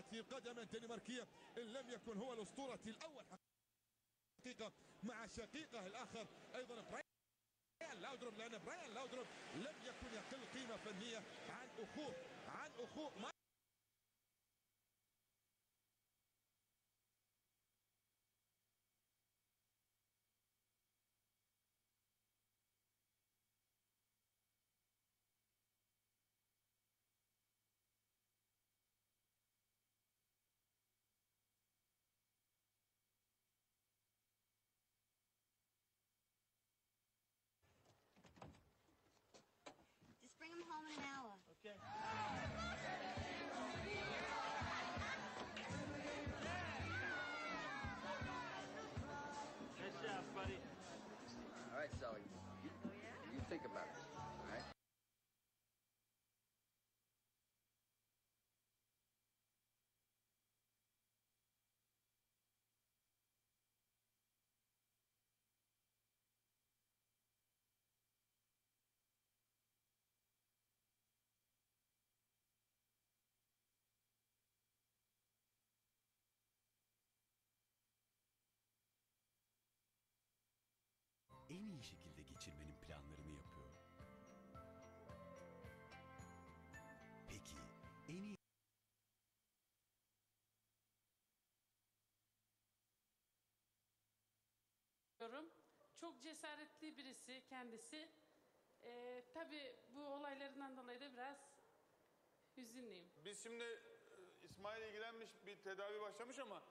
قدما دنماركية إن لم يكن هو الأسطورة الأول. حقيقة مع شقيقة الآخر أيضا براين لاودروب لأن براين لاودروب لم يكن يقل قيمة فنية عن أخوه عن أخوه. En iyi şekilde geçirmenin planlarını yapıyor. Peki en iyi diyorum. Çok cesaretli birisi kendisi. Ee, tabii bu olaylarından dolayı da biraz hüzünlüyüm. Biz şimdi e, İsmail ilgilenmiş bir tedavi başlamış ama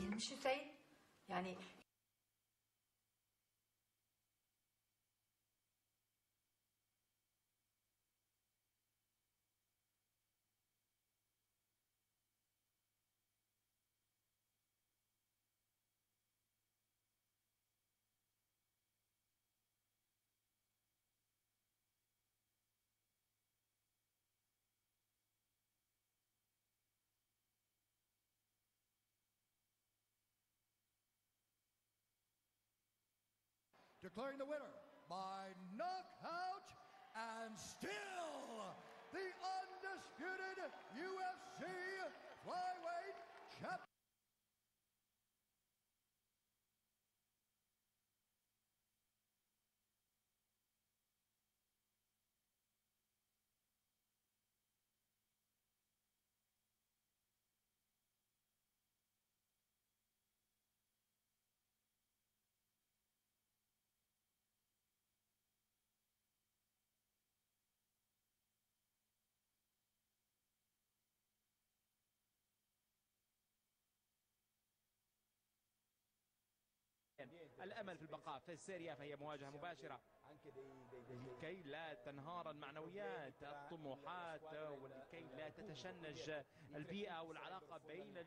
girmiş Hüseyin. Yani declaring the winner by knockout and still the undisputed UFC flyweight الأمل في البقاء في السيريا فهي مواجهة مباشرة. لكي لا تنهار المعنويات الطموحات ولكي لا تتشنج البيئة والعلاقة بين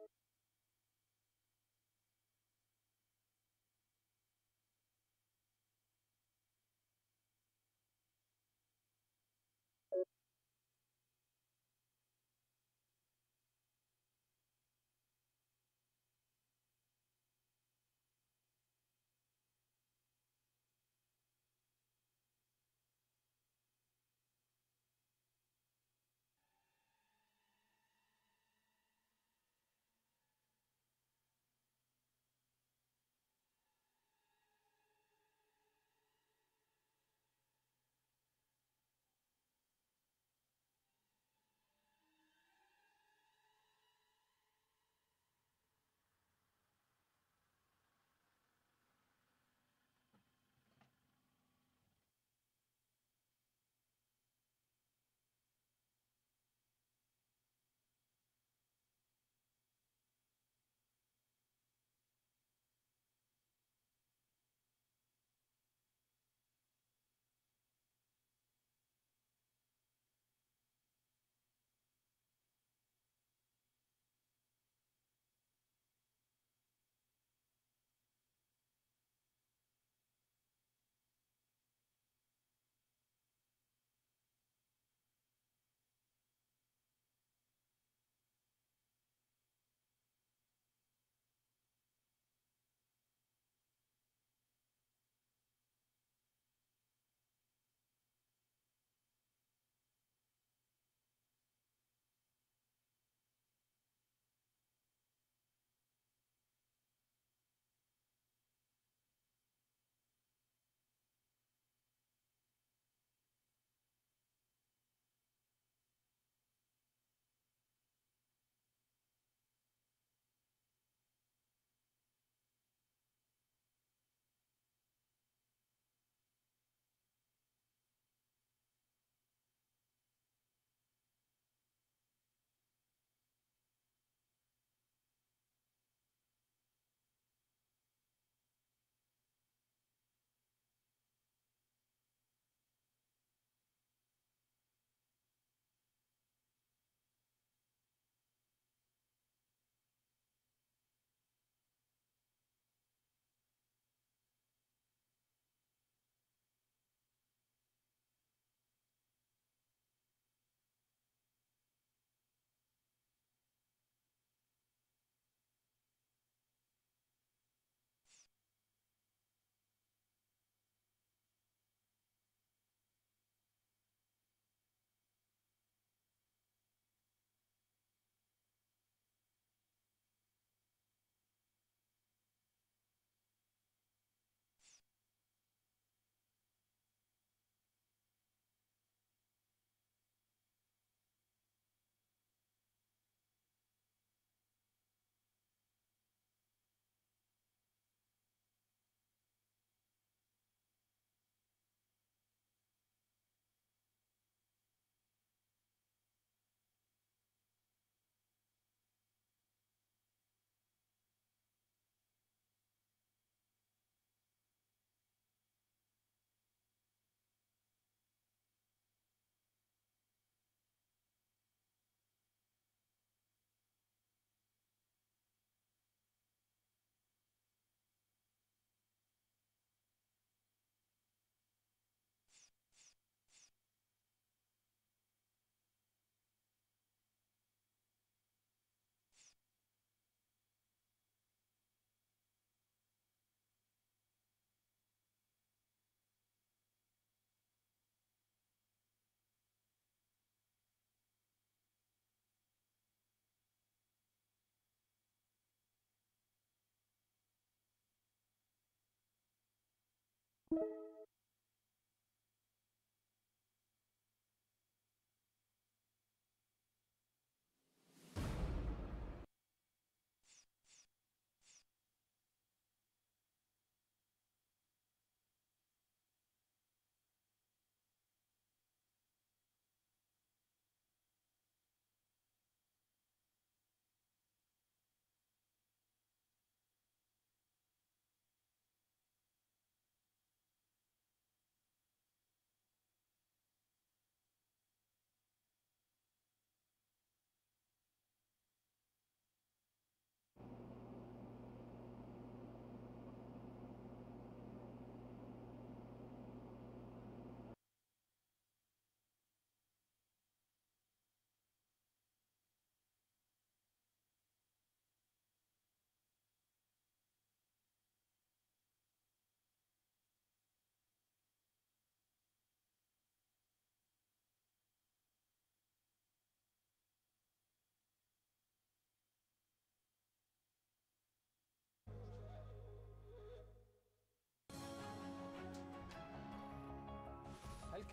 you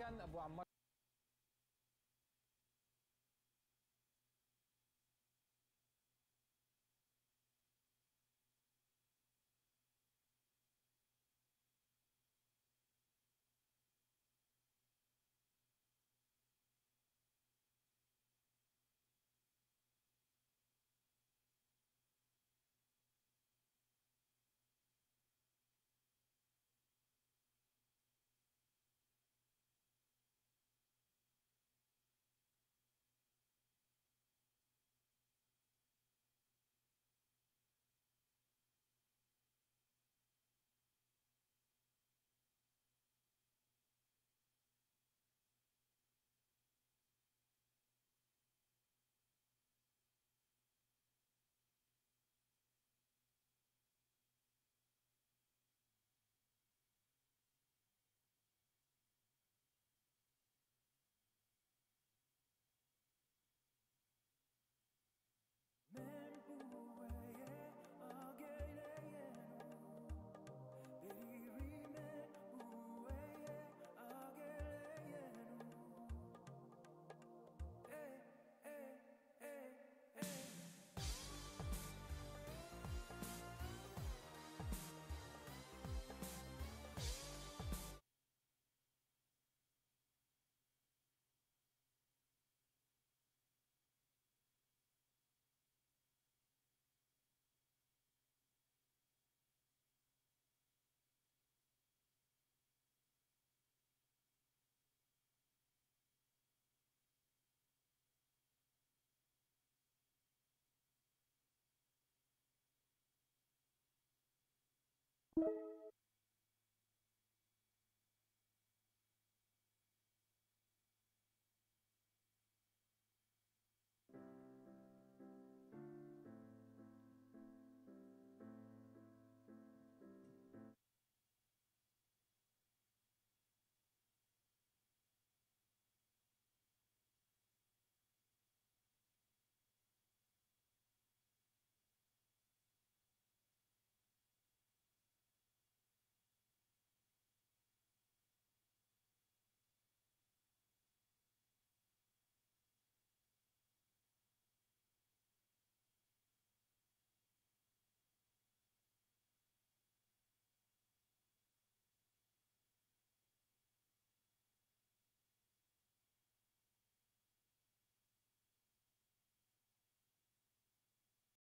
كان ابو عمار you